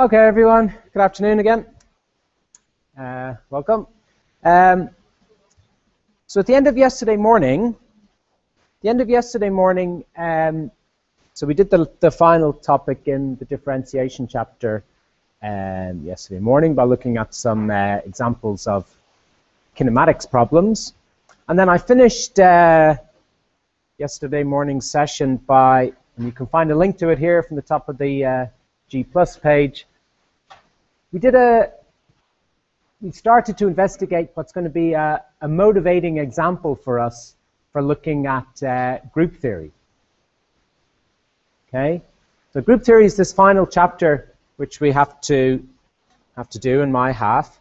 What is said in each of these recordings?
Okay, everyone. Good afternoon again. Uh, welcome. Um, so at the end of yesterday morning, the end of yesterday morning, um, so we did the, the final topic in the differentiation chapter um, yesterday morning by looking at some uh, examples of kinematics problems. And then I finished uh, yesterday morning's session by, and you can find a link to it here from the top of the uh, G plus page. We did a, we started to investigate what's going to be a, a motivating example for us for looking at uh, group theory. Okay, so group theory is this final chapter which we have to have to do in my half.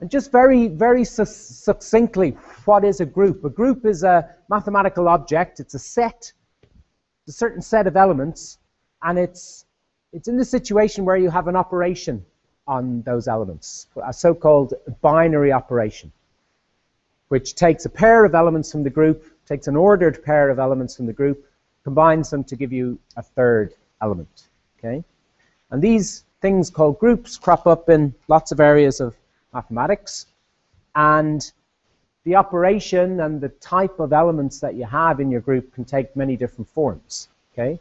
And just very, very succinctly, what is a group? A group is a mathematical object. It's a set, a certain set of elements, and it's it's in the situation where you have an operation on those elements, a so-called binary operation, which takes a pair of elements from the group, takes an ordered pair of elements from the group, combines them to give you a third element. Okay, and these things called groups crop up in lots of areas of mathematics, and the operation and the type of elements that you have in your group can take many different forms. Okay,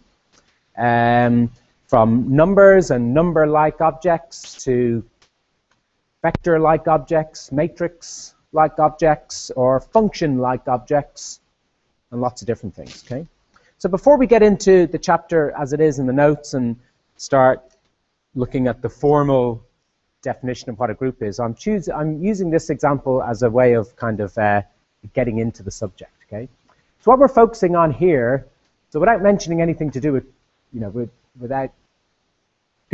um, from numbers and number-like objects to vector-like objects, matrix-like objects, or function-like objects, and lots of different things. Okay. So before we get into the chapter as it is in the notes and start looking at the formal definition of what a group is. I'm, choosing, I'm using this example as a way of kind of uh, getting into the subject. Okay, so what we're focusing on here, so without mentioning anything to do with, you know, with, without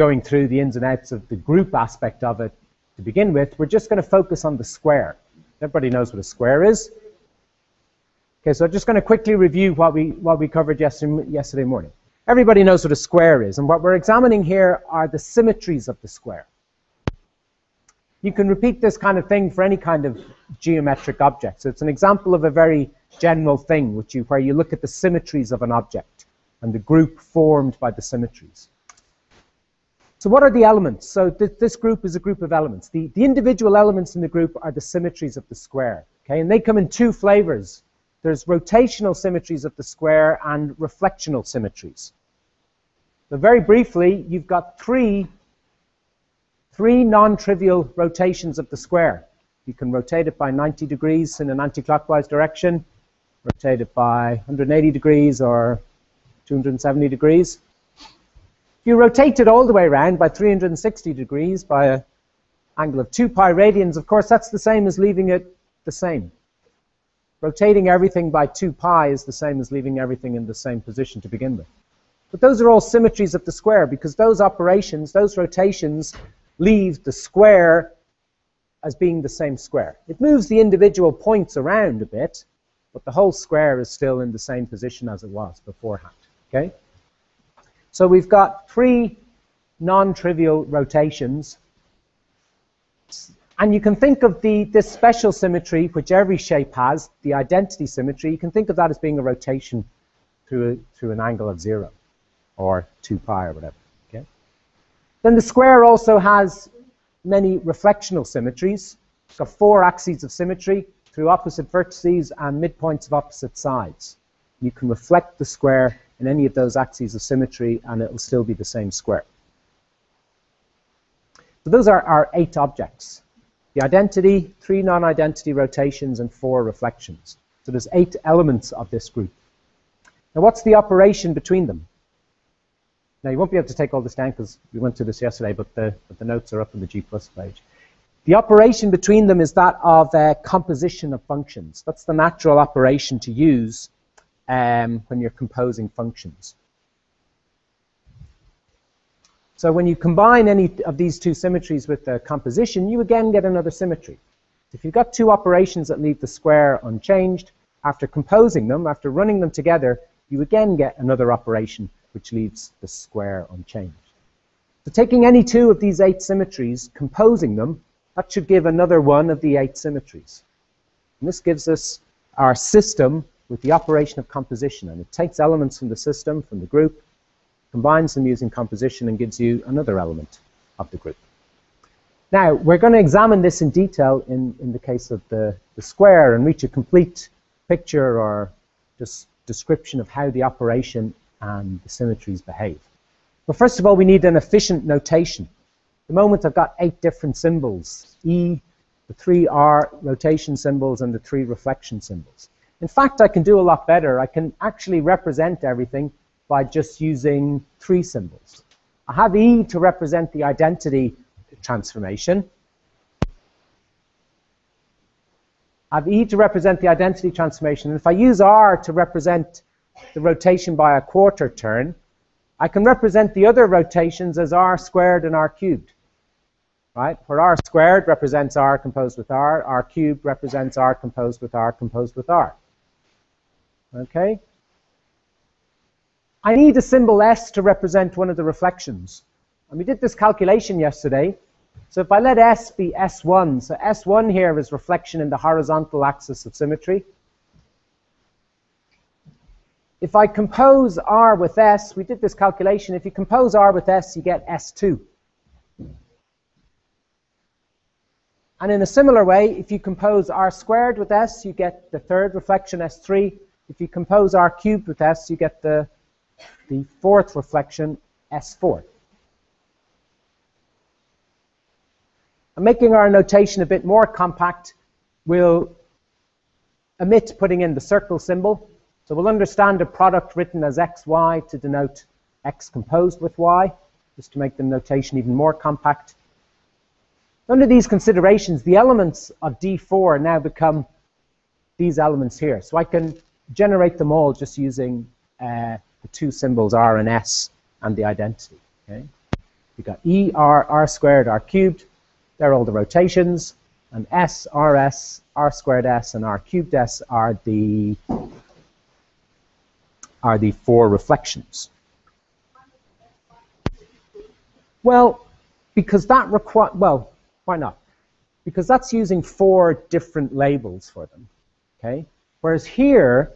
going through the ins and outs of the group aspect of it to begin with, we're just going to focus on the square. Everybody knows what a square is. Okay, so I'm just going to quickly review what we what we covered yesterday, yesterday morning. Everybody knows what a square is, and what we're examining here are the symmetries of the square. You can repeat this kind of thing for any kind of geometric object. So it's an example of a very general thing which you, where you look at the symmetries of an object and the group formed by the symmetries. So what are the elements? So th this group is a group of elements. The, the individual elements in the group are the symmetries of the square. Okay, and they come in two flavors. There's rotational symmetries of the square and reflectional symmetries. So very briefly, you've got three three non-trivial rotations of the square. You can rotate it by 90 degrees in an anti-clockwise direction, rotate it by 180 degrees or 270 degrees. If you rotate it all the way around by 360 degrees by an angle of 2 pi radians, of course, that's the same as leaving it the same. Rotating everything by 2 pi is the same as leaving everything in the same position to begin with. But those are all symmetries of the square because those operations, those rotations, leave the square as being the same square. It moves the individual points around a bit, but the whole square is still in the same position as it was beforehand. Okay? So we've got three non-trivial rotations. And you can think of the, this special symmetry, which every shape has, the identity symmetry, you can think of that as being a rotation through, a, through an angle of zero, or 2 pi or whatever. Then the square also has many reflectional symmetries. It's got four axes of symmetry through opposite vertices and midpoints of opposite sides. You can reflect the square in any of those axes of symmetry and it will still be the same square. So those are our eight objects. The identity, three non-identity rotations, and four reflections. So there's eight elements of this group. Now what's the operation between them? Now, you won't be able to take all this down because we went through this yesterday, but the, but the notes are up on the G plus page. The operation between them is that of uh, composition of functions. That's the natural operation to use um, when you're composing functions. So when you combine any of these two symmetries with the composition, you again get another symmetry. If you've got two operations that leave the square unchanged, after composing them, after running them together, you again get another operation which leaves the square unchanged. So taking any two of these eight symmetries, composing them, that should give another one of the eight symmetries. And this gives us our system with the operation of composition. And it takes elements from the system, from the group, combines them using composition and gives you another element of the group. Now, we're going to examine this in detail in, in the case of the, the square and reach a complete picture or just description of how the operation and the symmetries behave. But first of all, we need an efficient notation. At the moment, I've got eight different symbols, E, the three R rotation symbols, and the three reflection symbols. In fact, I can do a lot better. I can actually represent everything by just using three symbols. I have E to represent the identity transformation. I have E to represent the identity transformation. And if I use R to represent the rotation by a quarter turn, I can represent the other rotations as R squared and R cubed. Right? Where R squared represents R composed with R, R cubed represents R composed with R composed with R. Okay? I need a symbol S to represent one of the reflections. And we did this calculation yesterday. So if I let S be S1, so S1 here is reflection in the horizontal axis of symmetry. If I compose R with S, we did this calculation, if you compose R with S, you get S2. And in a similar way, if you compose R squared with S, you get the third reflection, S3. If you compose R cubed with S, you get the, the fourth reflection, S4. And making our notation a bit more compact, we'll omit putting in the circle symbol. So we'll understand a product written as xy to denote x composed with y, just to make the notation even more compact. Under these considerations, the elements of D4 now become these elements here. So I can generate them all just using uh, the two symbols R and S and the identity. Okay? You've got E, R, R squared, R cubed. They're all the rotations. And S, RS, R squared S, and R cubed S are the are the four reflections. Well, because that require well, why not? Because that's using four different labels for them. Okay? Whereas here,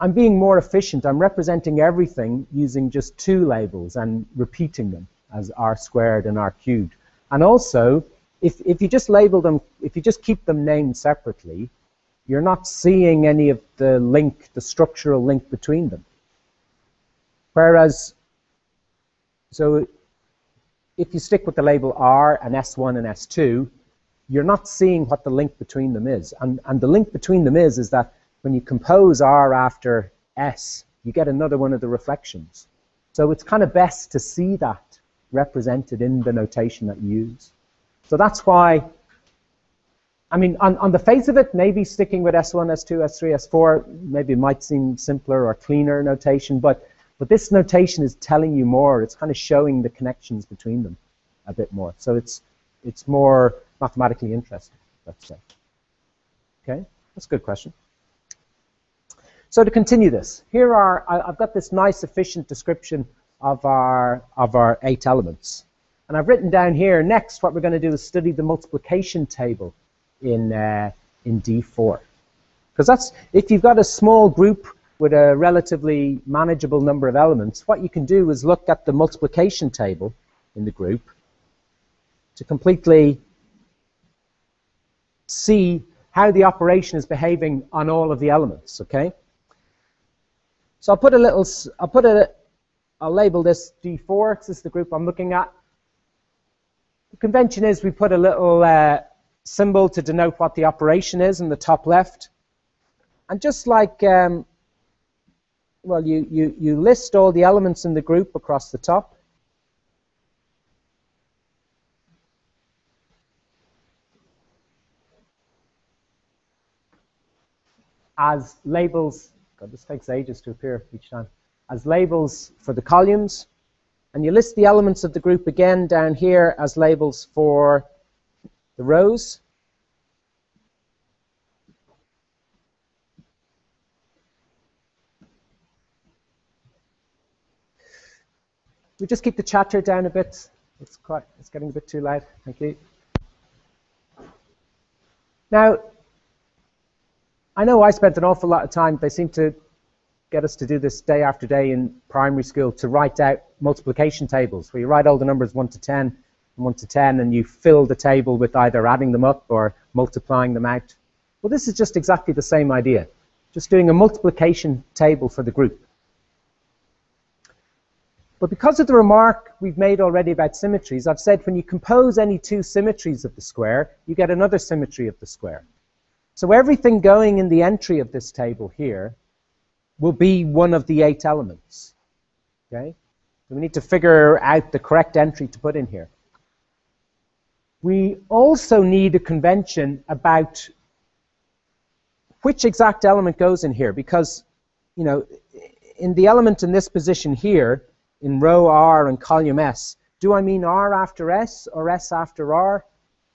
I'm being more efficient. I'm representing everything using just two labels and repeating them as r squared and r cubed. And also, if, if you just label them, if you just keep them named separately, you're not seeing any of the link, the structural link between them. Whereas, so if you stick with the label R and S1 and S2, you're not seeing what the link between them is. And, and the link between them is, is that when you compose R after S, you get another one of the reflections. So it's kind of best to see that represented in the notation that you use. So that's why, I mean, on, on the face of it, maybe sticking with S1, S2, S3, S4 maybe might seem simpler or cleaner notation, but, but this notation is telling you more. It's kind of showing the connections between them a bit more. So it's, it's more mathematically interesting, let's say. Okay, that's a good question. So to continue this, here are, I, I've got this nice efficient description of our, of our eight elements. And I've written down here, next, what we're going to do is study the multiplication table in, uh, in D4. Because that's, if you've got a small group with a relatively manageable number of elements, what you can do is look at the multiplication table in the group to completely see how the operation is behaving on all of the elements, okay? So I'll put a little, I'll put a, I'll label this D4 because this is the group I'm looking at. The convention is we put a little uh, symbol to denote what the operation is in the top left. And just like, um, well, you, you, you list all the elements in the group across the top. as labels. God, this takes ages to appear each time as labels for the columns. And you list the elements of the group again down here as labels for the rows. We just keep the chatter down a bit. It's quite it's getting a bit too loud. Thank you. Now, I know I spent an awful lot of time. They seem to get us to do this day after day in primary school to write out multiplication tables where you write all the numbers 1 to 10 and 1 to 10 and you fill the table with either adding them up or multiplying them out. Well, this is just exactly the same idea. Just doing a multiplication table for the group. But because of the remark we've made already about symmetries, I've said when you compose any two symmetries of the square, you get another symmetry of the square. So everything going in the entry of this table here will be one of the eight elements. Okay? So we need to figure out the correct entry to put in here. We also need a convention about which exact element goes in here because, you know, in the element in this position here, in row R and column S, do I mean R after S or S after R?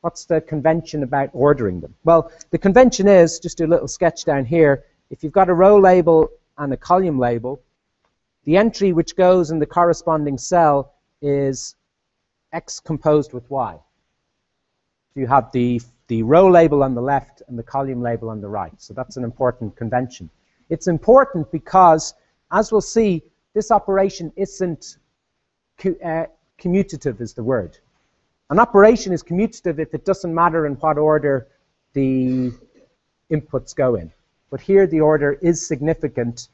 What's the convention about ordering them? Well, the convention is, just do a little sketch down here, if you've got a row label and a column label, the entry which goes in the corresponding cell is X composed with Y. So you have the, the row label on the left and the column label on the right. So that's an important convention. It's important because, as we'll see, this operation isn't uh, commutative is the word. An operation is commutative if it doesn't matter in what order the inputs go in. But here the order is significant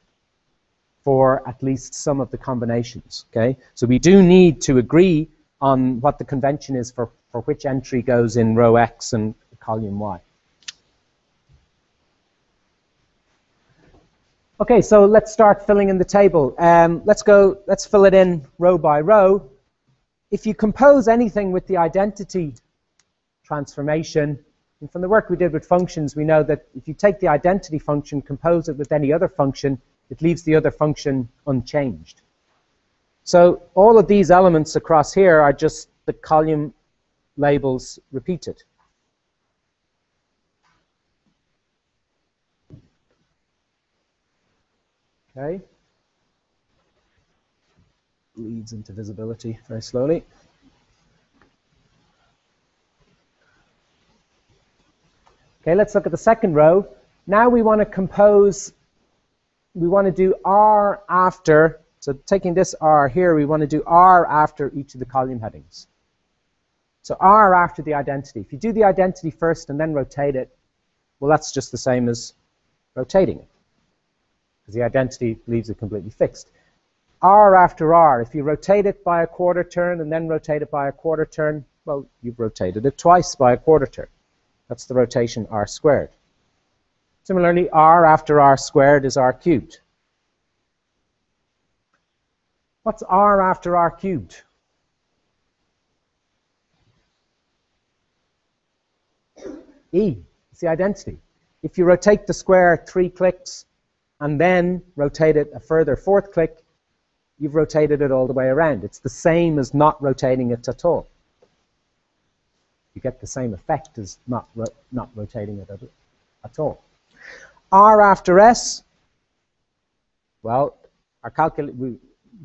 for at least some of the combinations. Okay, So we do need to agree on what the convention is for, for which entry goes in row X and column Y. Okay, so let's start filling in the table. Um, let's go, let's fill it in row by row. If you compose anything with the identity transformation, and from the work we did with functions, we know that if you take the identity function, compose it with any other function, it leaves the other function unchanged. So all of these elements across here are just the column labels repeated. Okay. Leads into visibility very slowly. Okay, let's look at the second row. Now we want to compose, we want to do R after, so taking this R here, we want to do R after each of the column headings. So R after the identity. If you do the identity first and then rotate it, well, that's just the same as rotating it, because the identity leaves it completely fixed. R after R, if you rotate it by a quarter turn and then rotate it by a quarter turn, well, you've rotated it twice by a quarter turn. That's the rotation r squared. Similarly, r after r squared is r cubed. What's r after r cubed? E. It's the identity. If you rotate the square three clicks and then rotate it a further fourth click, you've rotated it all the way around. It's the same as not rotating it at all you get the same effect as not, ro not rotating it at, at all. R after S, well, our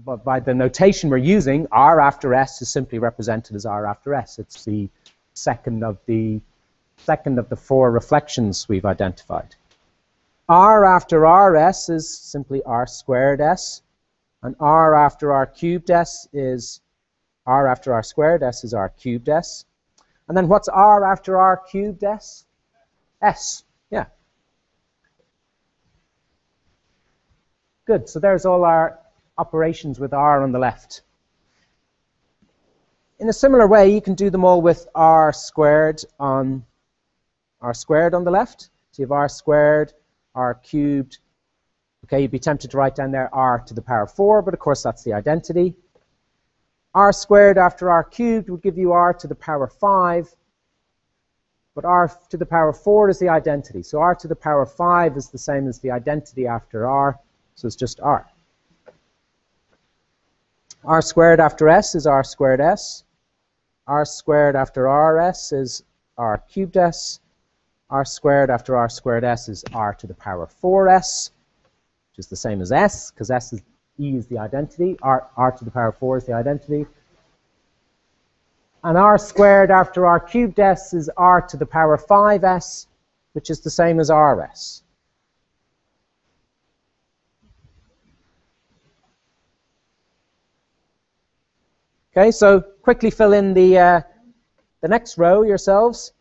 by the notation we're using, R after S is simply represented as R after S. It's the second of the second of the four reflections we've identified. R after RS is simply R squared S, and R after R cubed S is R after R squared S is R cubed S. And then what's r after r cubed s? s, yeah. Good, so there's all our operations with r on the left. In a similar way, you can do them all with r squared on r squared on the left. So you have r squared, r cubed. Okay, you'd be tempted to write down there r to the power of 4, but of course that's the identity r squared after r cubed would give you r to the power of 5. But r to the power of 4 is the identity. So r to the power of 5 is the same as the identity after r. So it's just r. r squared after s is r squared s. r squared after rs is r cubed s. r squared after r squared s is r to the power of 4s, which is the same as S, because S is E is the identity, R, R to the power of 4 is the identity. And R squared after R cubed S is R to the power of 5S, which is the same as RS. Okay, so quickly fill in the, uh, the next row yourselves.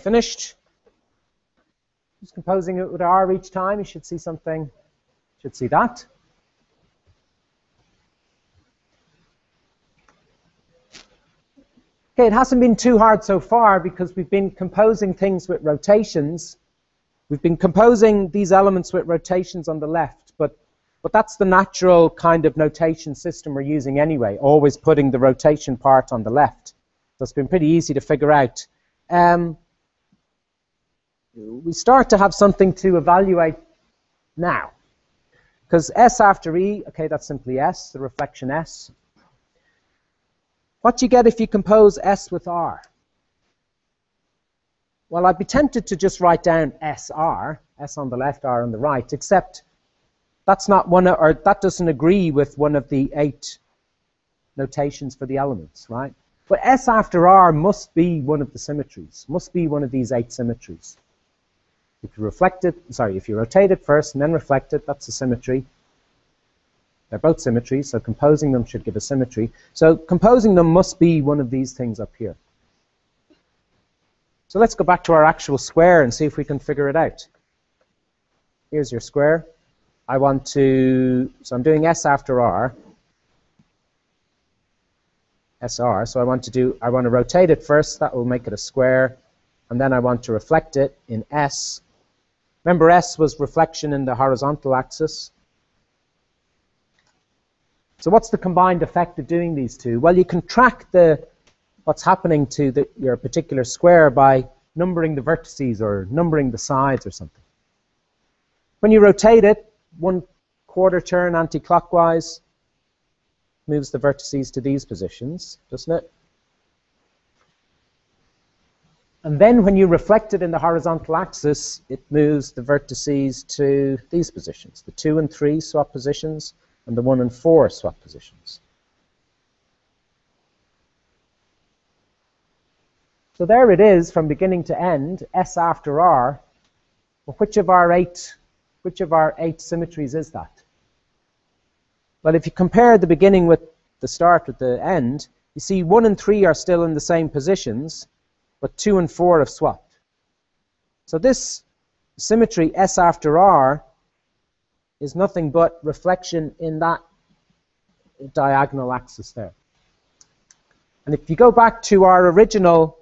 Finished? Just composing it with R each time. You should see something. Should see that. Okay, it hasn't been too hard so far because we've been composing things with rotations. We've been composing these elements with rotations on the left, but, but that's the natural kind of notation system we're using anyway, always putting the rotation part on the left. So it's been pretty easy to figure out. Um, we start to have something to evaluate now. Because S after E, okay, that's simply S, the reflection S. What do you get if you compose S with R? Well, I'd be tempted to just write down SR, S on the left, R on the right, except that's not one, of, or that doesn't agree with one of the eight notations for the elements, right? But S after R must be one of the symmetries, must be one of these eight symmetries. If you reflect it, sorry, if you rotate it first and then reflect it, that's a symmetry. They're both symmetries, so composing them should give a symmetry. So composing them must be one of these things up here. So let's go back to our actual square and see if we can figure it out. Here's your square. I want to, so I'm doing S after R. SR, so I want to do, I want to rotate it first, that will make it a square, and then I want to reflect it in S, Remember S was reflection in the horizontal axis. So what's the combined effect of doing these two? Well, you can track the what's happening to the, your particular square by numbering the vertices or numbering the sides or something. When you rotate it, one quarter turn anti-clockwise moves the vertices to these positions, doesn't it? And then when you reflect it in the horizontal axis, it moves the vertices to these positions. The 2 and 3 swap positions, and the 1 and 4 swap positions. So there it is from beginning to end, S after R. Well, which of our eight, which of our eight symmetries is that? Well, if you compare the beginning with the start with the end, you see 1 and 3 are still in the same positions, but 2 and 4 have swapped. So this symmetry S after R is nothing but reflection in that diagonal axis there. And if you go back to our original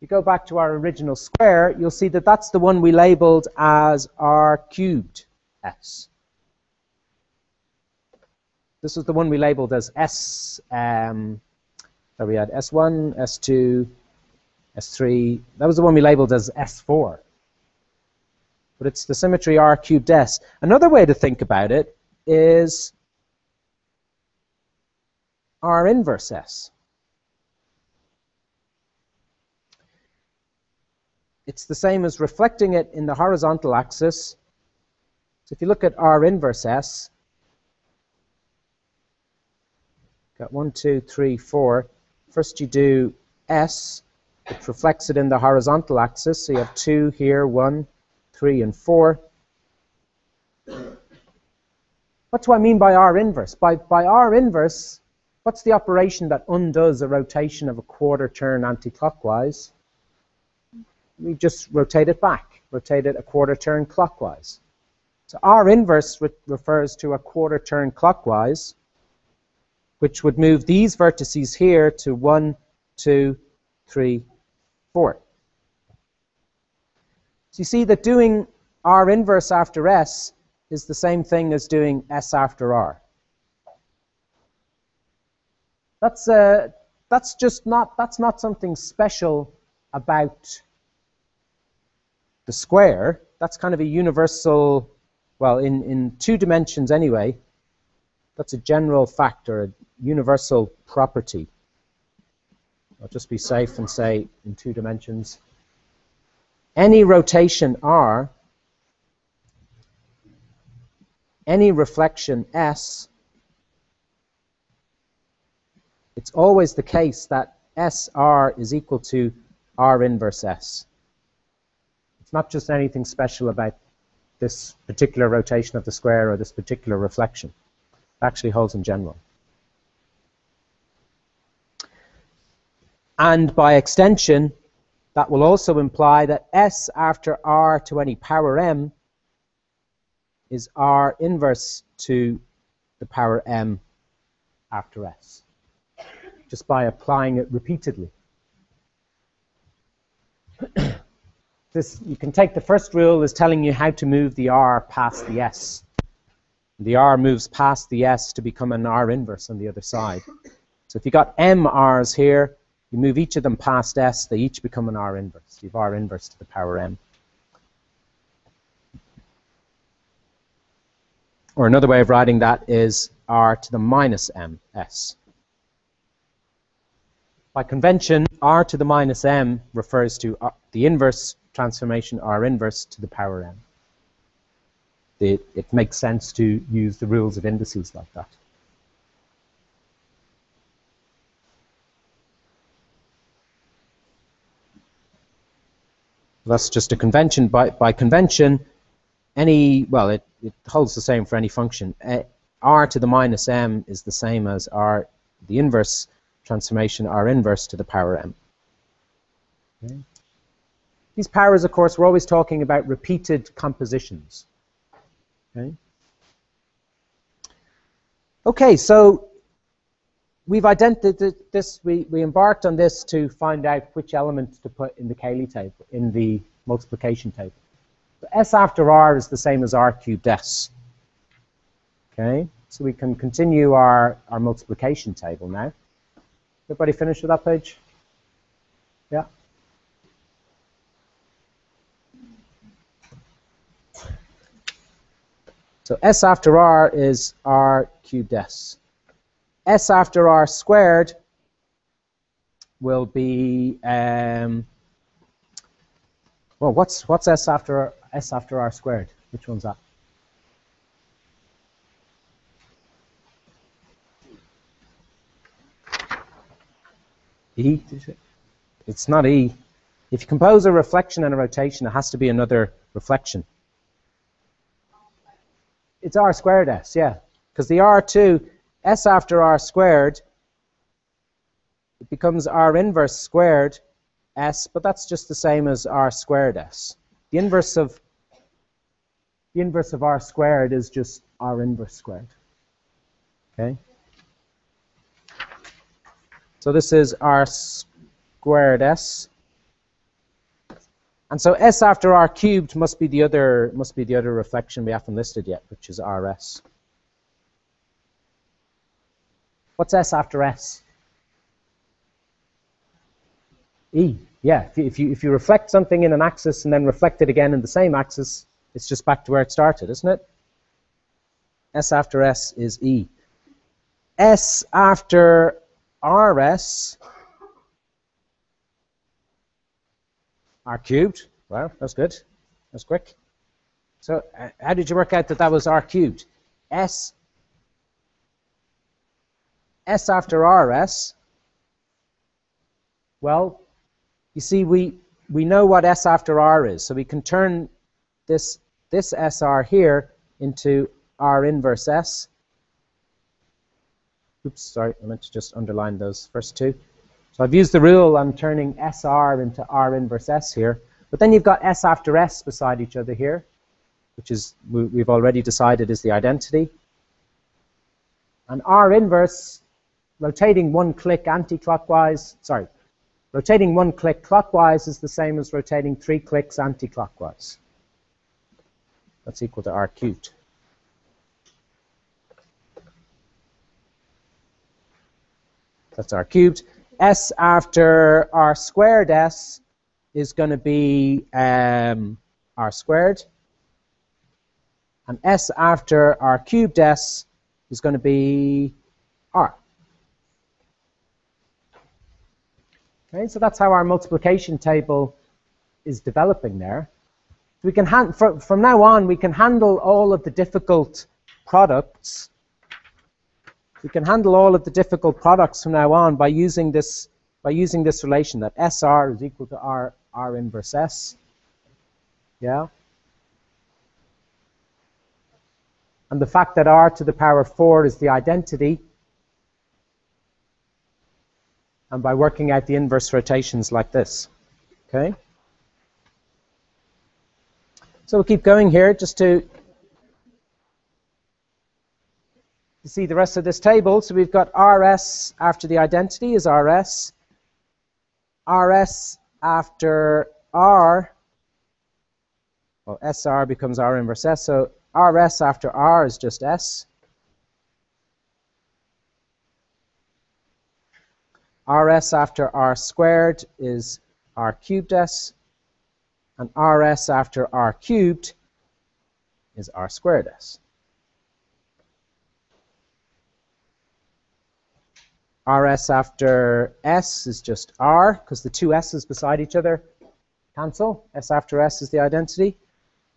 you go back to our original square, you'll see that that's the one we labeled as R cubed S. This is the one we labeled as S um, so we had S1, S2, S3. That was the one we labeled as S4. But it's the symmetry R cubed S. Another way to think about it is R inverse S. It's the same as reflecting it in the horizontal axis. So if you look at R inverse S, got one, two, three, four. First you do S, which reflects it in the horizontal axis. So you have 2 here, 1, 3, and 4. What do I mean by R inverse? By, by R inverse, what's the operation that undoes a rotation of a quarter turn anti-clockwise? We just rotate it back, rotate it a quarter turn clockwise. So R inverse re refers to a quarter turn clockwise which would move these vertices here to 1, 2, 3, 4. So you see that doing R inverse after S is the same thing as doing S after R. That's, uh, that's just not, that's not something special about the square. That's kind of a universal, well, in, in two dimensions anyway, that's a general factor, universal property. I'll just be safe and say in two dimensions. Any rotation R, any reflection S it's always the case that SR is equal to R inverse S. It's not just anything special about this particular rotation of the square or this particular reflection. It actually holds in general. And by extension, that will also imply that S after R to any power M is R inverse to the power M after S, just by applying it repeatedly. this, you can take the first rule as telling you how to move the R past the S. The R moves past the S to become an R inverse on the other side. So if you got M R's here, you move each of them past S, they each become an R inverse. You have R inverse to the power M. Or another way of writing that is R to the minus M S. By convention, R to the minus M refers to uh, the inverse transformation R inverse to the power M. It, it makes sense to use the rules of indices like that. That's just a convention. By, by convention, any, well, it, it holds the same for any function. Uh, r to the minus m is the same as r, the inverse transformation r inverse to the power m. Okay. These powers, of course, we're always talking about repeated compositions. Okay, okay so we've identified this, we, we embarked on this to find out which elements to put in the Cayley table, in the multiplication table. So S after R is the same as R cubed S. Okay, so we can continue our, our multiplication table now. Everybody finished with that page? Yeah? So S after R is R cubed S. S after R squared will be um, well, what's what's S after S after R squared? Which one's that? E? It's not E. If you compose a reflection and a rotation, it has to be another reflection. It's R squared S, yeah. Because the R2, S after R squared, it becomes R inverse squared S, but that's just the same as R squared S. The inverse of the inverse of R squared is just R inverse squared. Okay? So this is R squared S. And so S after R cubed must be the other must be the other reflection we haven't listed yet, which is RS. What's S after S? E. Yeah, if you, if you, if you reflect something in an axis and then reflect it again in the same axis, it's just back to where it started, isn't it? S after S is E. S after RS, R cubed. Well, that's good. That's quick. So uh, how did you work out that that was R cubed? S, S after RS, well, you see, we, we know what S after R is, so we can turn this, this SR here into R inverse S. Oops, sorry, I meant to just underline those first two. So I've used the rule, I'm turning SR into R inverse S here. But then you've got S after S beside each other here, which is we've already decided is the identity. And R inverse, rotating one click anti-clockwise, sorry, Rotating one click clockwise is the same as rotating three clicks anti-clockwise. That's equal to r cubed. That's r cubed. S after r squared s is going to be um, r squared. And s after r cubed s is going to be r. So that's how our multiplication table is developing there. We can from, from now on, we can handle all of the difficult products we can handle all of the difficult products from now on by using this by using this relation that SR is equal to R R inverse S. Yeah. And the fact that R to the power 4 is the identity and by working out the inverse rotations like this. Okay? So we'll keep going here just to see the rest of this table. So we've got RS after the identity is RS. RS after R, well, SR becomes R inverse S. So RS after R is just S. RS after R squared is R cubed S. And RS after R cubed is R squared S. RS after S is just R, because the two S's beside each other cancel. S after S is the identity.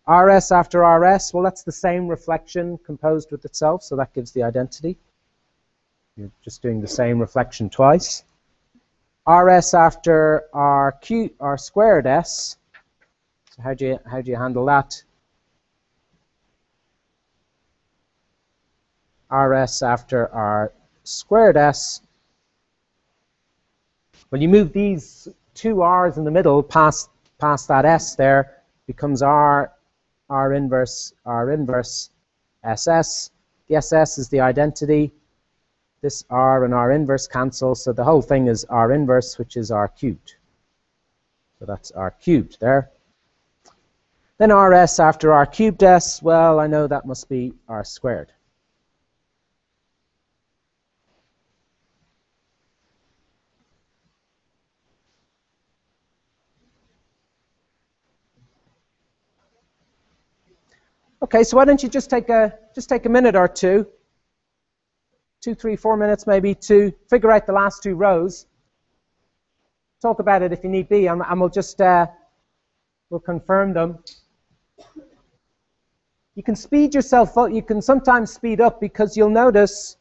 RS after RS, well, that's the same reflection composed with itself, so that gives the identity. You're just doing the same reflection twice. RS after R, Q, R squared S, so how do you, how do you handle that? RS after R squared S when you move these two r's in the middle past past that s there, becomes r r inverse r inverse ss. The ss is the identity. This r and r inverse cancel, so the whole thing is r inverse, which is r cubed. So that's r cubed there. Then rs after r cubed s, well, I know that must be r squared. Okay, so why don't you just take a just take a minute or two, two, three, four minutes maybe, to figure out the last two rows. Talk about it if you need be, and, and we'll just uh, we'll confirm them. You can speed yourself up. You can sometimes speed up because you'll notice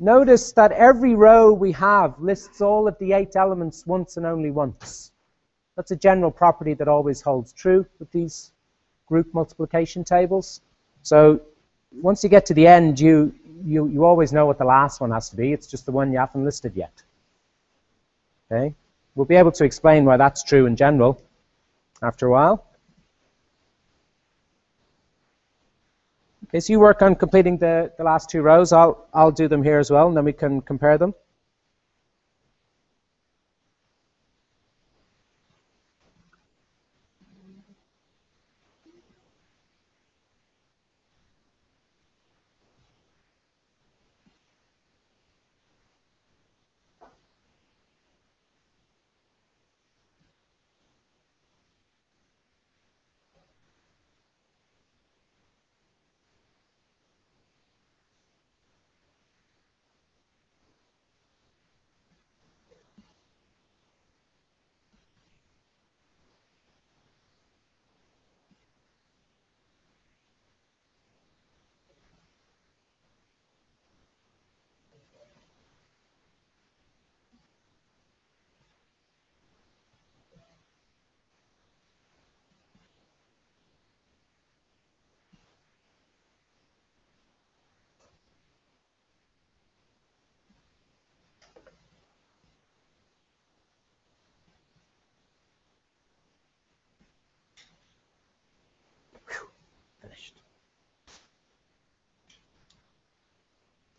notice that every row we have lists all of the eight elements once and only once. That's a general property that always holds true with these group multiplication tables. So once you get to the end, you, you, you always know what the last one has to be. It's just the one you haven't listed yet. Okay? We'll be able to explain why that's true in general after a while. Okay, so you work on completing the, the last two rows. I'll, I'll do them here as well, and then we can compare them.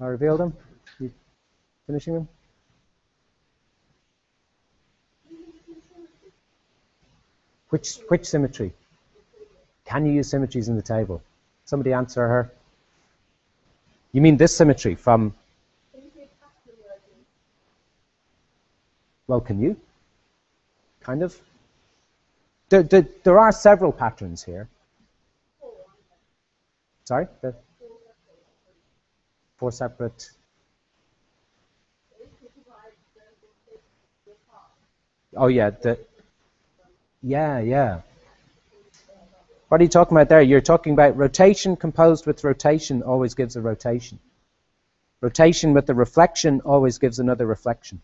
I revealed them? You finishing them? Which, which symmetry? Can you use symmetries in the table? Somebody answer her. You mean this symmetry from... Well, can you? Kind of. There, there, there are several patterns here. Sorry? The, four separate Oh yeah, the yeah, yeah. What are you talking about there? You're talking about rotation composed with rotation always gives a rotation. Rotation with the reflection always gives another reflection.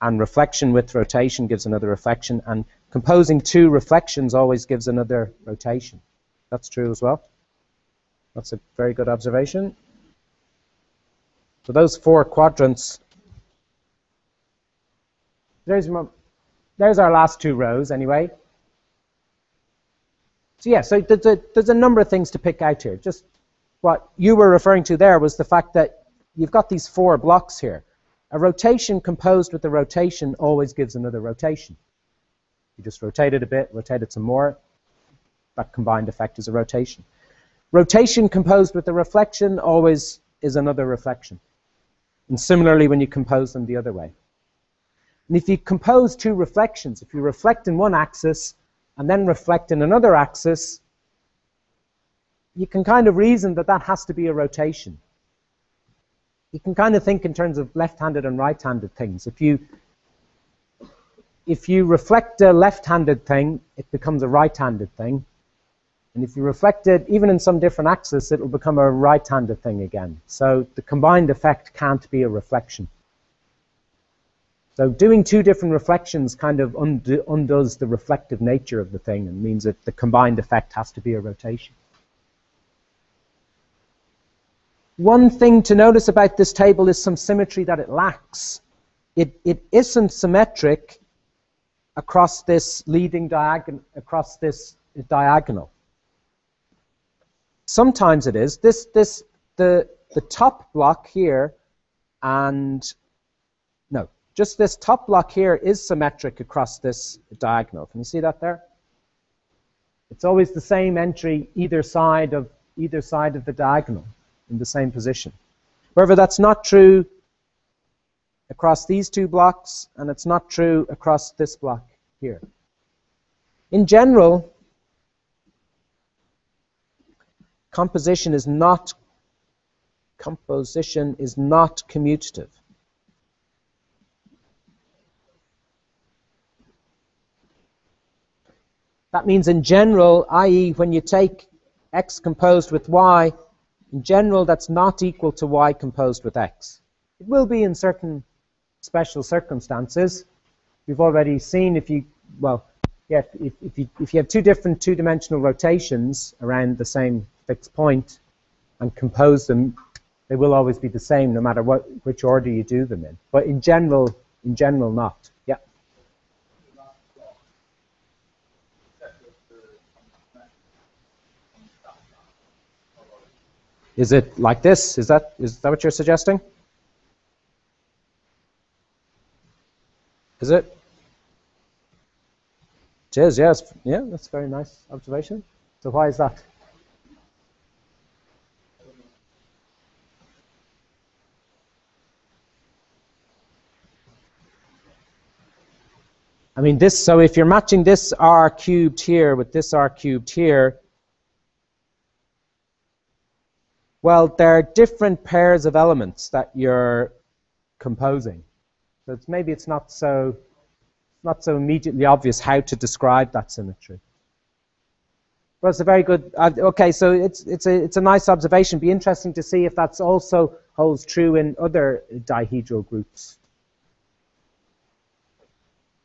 And reflection with rotation gives another reflection. And composing two reflections always gives another rotation. That's true as well. That's a very good observation. So those four quadrants, there's, there's our last two rows anyway. So yeah, so there's a, there's a number of things to pick out here. Just what you were referring to there was the fact that you've got these four blocks here. A rotation composed with a rotation always gives another rotation. You just rotate it a bit, rotate it some more. That combined effect is a rotation. Rotation composed with a reflection always is another reflection. And similarly when you compose them the other way. And if you compose two reflections, if you reflect in one axis and then reflect in another axis, you can kind of reason that that has to be a rotation. You can kind of think in terms of left-handed and right-handed things. If you if you reflect a left-handed thing, it becomes a right-handed thing. And if you reflect it, even in some different axis, it will become a right-handed thing again. So the combined effect can't be a reflection. So doing two different reflections kind of undo, undoes the reflective nature of the thing and means that the combined effect has to be a rotation. One thing to notice about this table is some symmetry that it lacks. It, it isn't symmetric across this leading diagonal, across this diagonal. Sometimes it is. This, this, the, the top block here and, no, just this top block here is symmetric across this diagonal. Can you see that there? It's always the same entry either side of either side of the diagonal in the same position. However, that's not true across these two blocks, and it's not true across this block here. In general, composition is not composition is not commutative. That means in general, i.e. when you take x composed with y, in general, that's not equal to y composed with x. It will be in certain special circumstances. We've already seen if you, well, yeah, if, if, you, if you have two different two-dimensional rotations around the same fixed point and compose them, they will always be the same no matter what which order you do them in. But in general, in general, not. Yeah. Is it like this? Is that is that what you're suggesting? Is it? Is, yes. Yeah, that's a very nice observation. So why is that? I mean, this, so if you're matching this r cubed here with this r cubed here, Well, there are different pairs of elements that you're composing. So it's, maybe it's not so not so immediately obvious how to describe that symmetry. Well, it's a very good. Uh, okay, so it's it's a it's a nice observation. Be interesting to see if that's also holds true in other dihedral groups.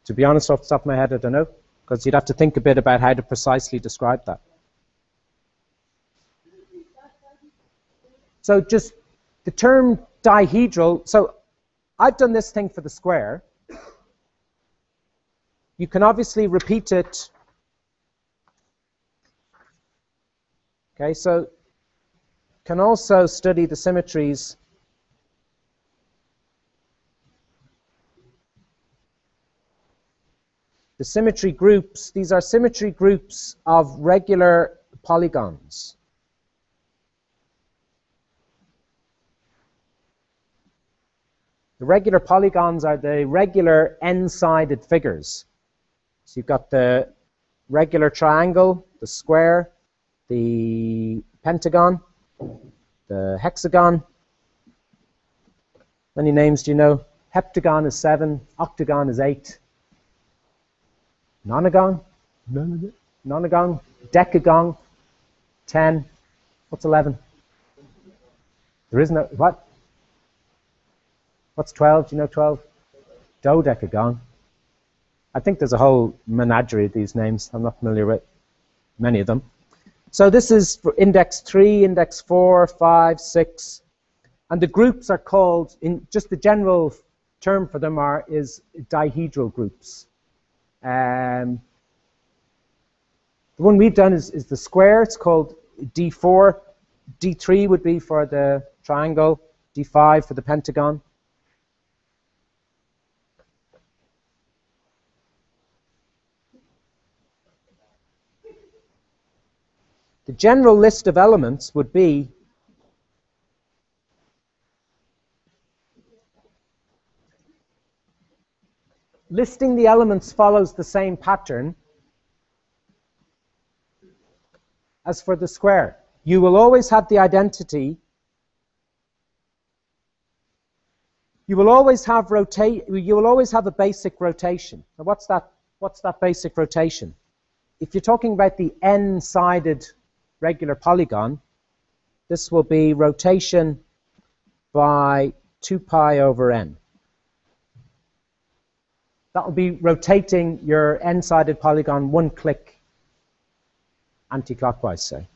To be honest, off the top of my head, I don't know, because you'd have to think a bit about how to precisely describe that. So just the term dihedral, so I've done this thing for the square. You can obviously repeat it. Okay, so can also study the symmetries The symmetry groups, these are symmetry groups of regular polygons. The regular polygons are the regular n-sided figures. So you've got the regular triangle, the square, the pentagon, the hexagon. Many names do you know? Heptagon is 7, octagon is 8. Nonagon? Nonagon? Decagon? 10. What's 11? There is no, what? What's 12? Do you know 12? Dodecagon. I think there's a whole menagerie of these names. I'm not familiar with many of them. So this is for index 3, index 4, 5, 6. And the groups are called, in just the general term for them are is dihedral groups. Um, the one we've done is, is the square. It's called D4. D3 would be for the triangle. D5 for the pentagon. The general list of elements would be listing the elements follows the same pattern as for the square. You will always have the identity. You will always have rotate. You will always have a basic rotation. Now, what's that? What's that basic rotation? If you're talking about the n-sided regular polygon, this will be rotation by 2 pi over n. That will be rotating your n-sided polygon one click anti-clockwise, say.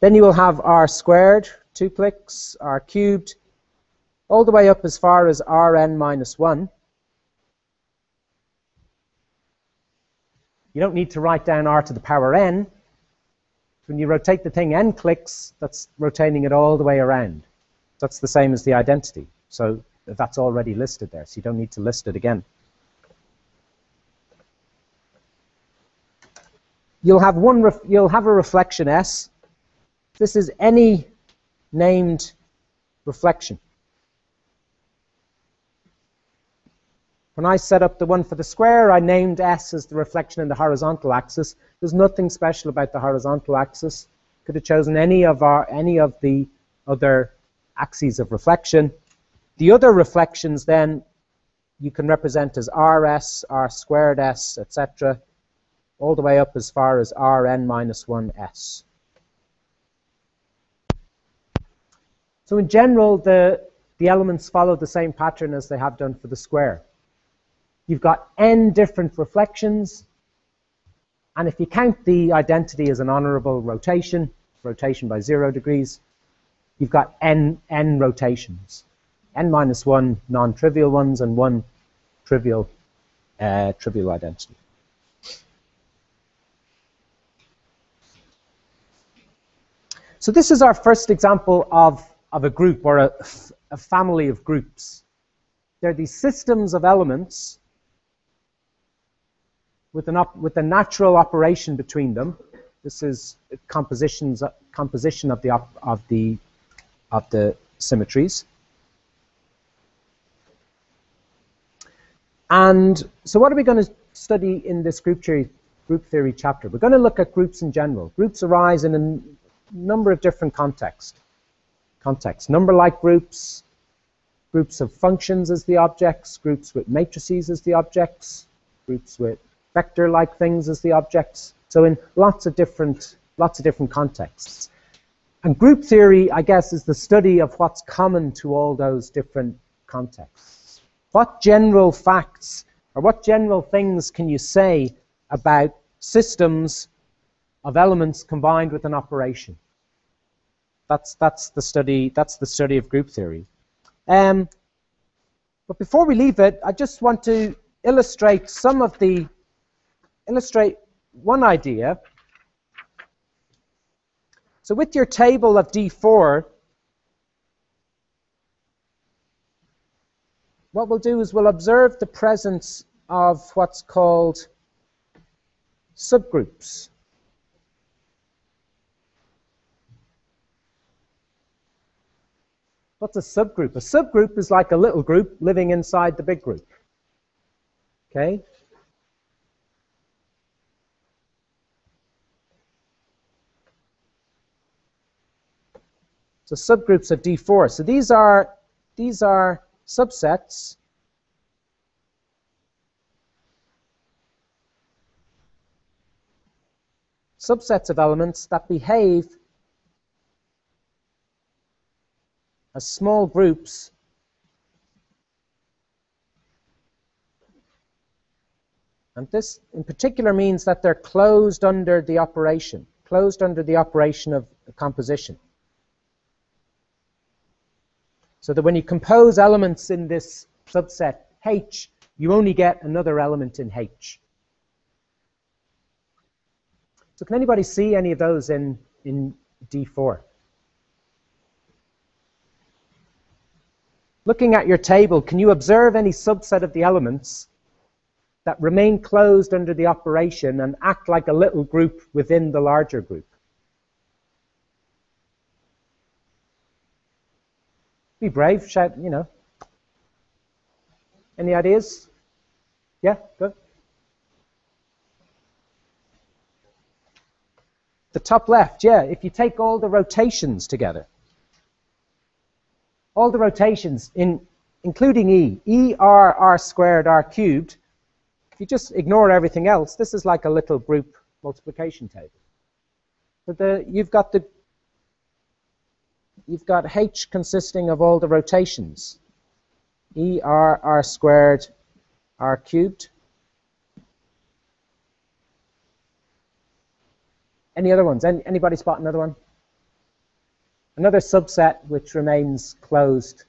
Then you will have r squared, two clicks, r cubed, all the way up as far as rn minus 1. You don't need to write down r to the power n. When you rotate the thing n clicks, that's rotating it all the way around. That's the same as the identity. So that's already listed there, so you don't need to list it again. You'll have one. you'll have a reflection S. This is any named reflection. When I set up the one for the square, I named S as the reflection in the horizontal axis. There's nothing special about the horizontal axis. Could have chosen any of our any of the other axes of reflection. The other reflections then you can represent as RS, R squared S, etc all the way up as far as Rn minus 1s. So in general, the, the elements follow the same pattern as they have done for the square. You've got n different reflections, and if you count the identity as an honorable rotation, rotation by zero degrees, you've got n, n rotations. n minus 1 non-trivial ones and 1 trivial, uh, trivial identity. So this is our first example of, of a group or a, a family of groups. They're these systems of elements with, an with a natural operation between them. This is compositions, composition of the, of, the, of the symmetries. And so what are we going to study in this group theory, group theory chapter? We're going to look at groups in general. Groups arise in number of different contexts. Contexts. Number-like groups, groups of functions as the objects, groups with matrices as the objects, groups with vector-like things as the objects. So in lots of different lots of different contexts. And group theory, I guess, is the study of what's common to all those different contexts. What general facts or what general things can you say about systems of elements combined with an operation? That's that's the study. That's the study of group theory. Um, but before we leave it, I just want to illustrate some of the illustrate one idea. So with your table of D4, what we'll do is we'll observe the presence of what's called subgroups. What's a subgroup? A subgroup is like a little group living inside the big group. Okay? So subgroups of D4. So these are these are subsets subsets of elements that behave as small groups And this in particular means that they're closed under the operation, closed under the operation of composition. So that when you compose elements in this subset H, you only get another element in H. So can anybody see any of those in, in D4? Looking at your table, can you observe any subset of the elements that remain closed under the operation and act like a little group within the larger group? Be brave, shout, you know. Any ideas? Yeah, good. The top left, yeah, if you take all the rotations together, all the rotations, in, including E, E, R, R squared, R cubed, if you just ignore everything else, this is like a little group multiplication table. But the, you've got the you've got H consisting of all the rotations. E, R, R squared, R cubed. Any other ones? Any, anybody spot another one? Another subset which remains closed.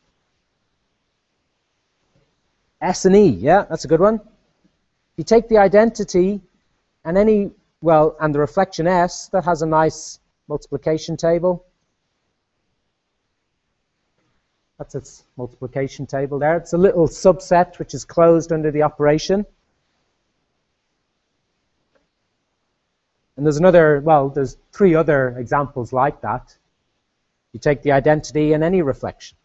S and E, yeah, that's a good one. You take the identity and any, well, and the reflection S, that has a nice multiplication table. That's its multiplication table there. It's a little subset which is closed under the operation. And there's another, well, there's three other examples like that. You take the identity and any reflection.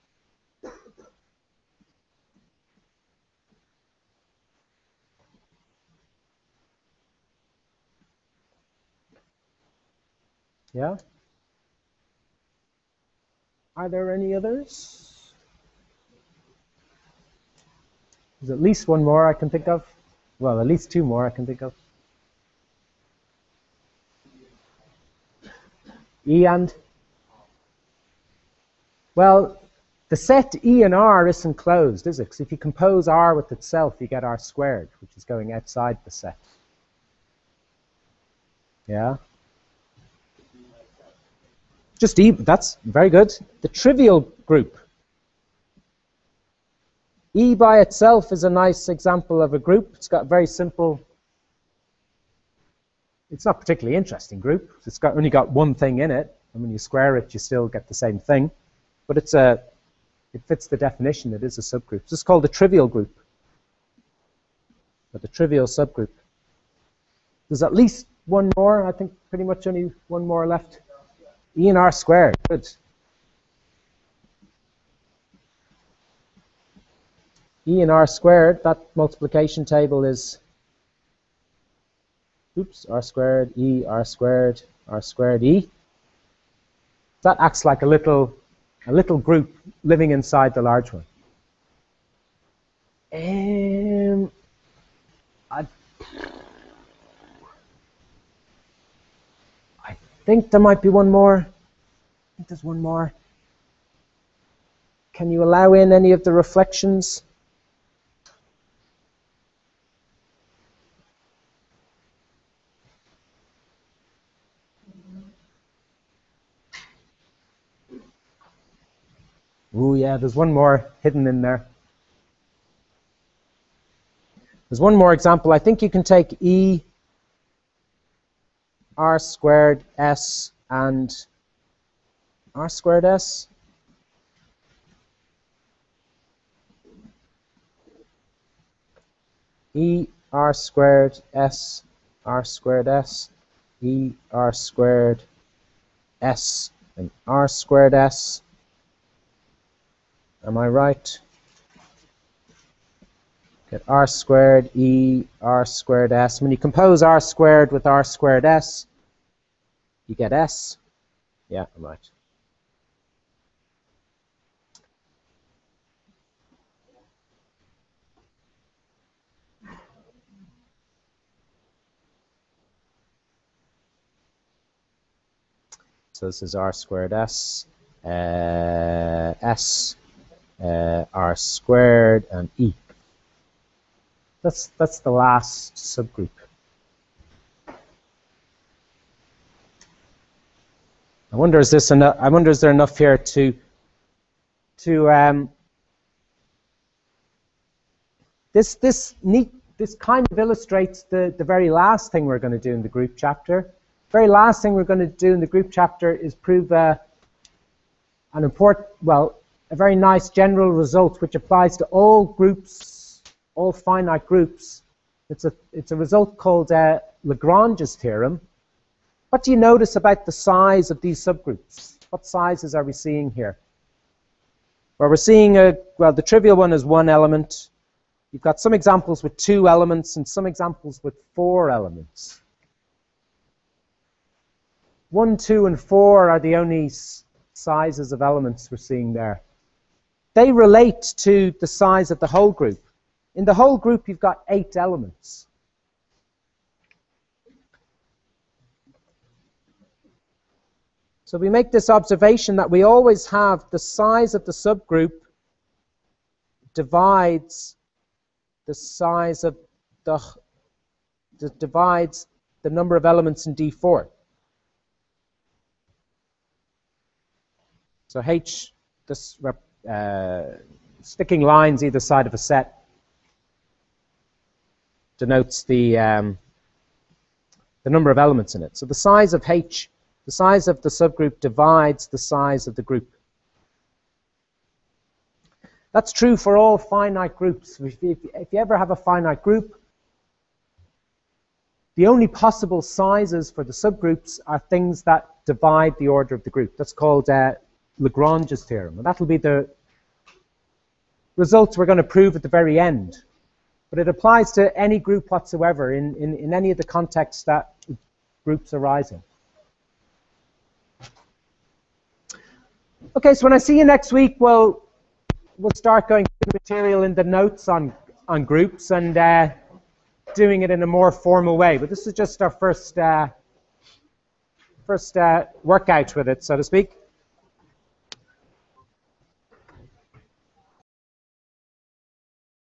Yeah? Are there any others? There's at least one more I can think of. Well, at least two more I can think of. E and? Well, the set E and R isn't closed, is it? Because if you compose R with itself, you get R squared, which is going outside the set. Yeah? Just E, that's very good. The trivial group. E by itself is a nice example of a group. It's got very simple, it's not particularly interesting group. It's got only got one thing in it, and when you square it, you still get the same thing. But it's a, it fits the definition. It is a subgroup. This is called the trivial group, or the trivial subgroup. There's at least one more. I think pretty much only one more left. E and R squared. Good. E and R squared, that multiplication table is, oops, R squared, E, R squared, R squared, E. That acts like a little, a little group living inside the large one. Um, I, think there might be one more. I think there's one more. Can you allow in any of the reflections? Oh yeah, there's one more hidden in there. There's one more example. I think you can take E r squared s and r squared s. E r squared s r squared s e r squared s and r squared s. Am I right? Get r squared e r squared s. When you compose r squared with r squared s, you get s. Yeah, I'm right. So this is r squared s, uh, s, uh, r squared, and e. That's, that's the last subgroup. I wonder is this enough, I wonder is there enough here to to um, this this neat this kind of illustrates the, the very last thing we're going to do in the group chapter. Very last thing we're going to do in the group chapter is prove uh, an important well a very nice general result which applies to all groups, all finite groups. It's a it's a result called uh, Lagrange's theorem. What do you notice about the size of these subgroups? What sizes are we seeing here? Well, we're seeing a, well, the trivial one is one element. You've got some examples with two elements and some examples with four elements. One, two, and four are the only sizes of elements we're seeing there. They relate to the size of the whole group. In the whole group, you've got eight elements. So we make this observation that we always have the size of the subgroup divides the size of the, the divides the number of elements in D4. So H, this uh, sticking lines either side of a set denotes the um, the number of elements in it. So the size of H the size of the subgroup divides the size of the group. That's true for all finite groups. If, you ever have a finite group, the only possible sizes for the subgroups are things that divide the order of the group. That's called uh, Lagrange's theorem. And that'll be the results we're going to prove at the very end. But it applies to any group whatsoever in, in, in any of the contexts that groups arise in. Okay, so when I see you next week, we'll we'll start going through the material in the notes on on groups and uh, doing it in a more formal way. But this is just our first uh, first uh, workout with it, so to speak.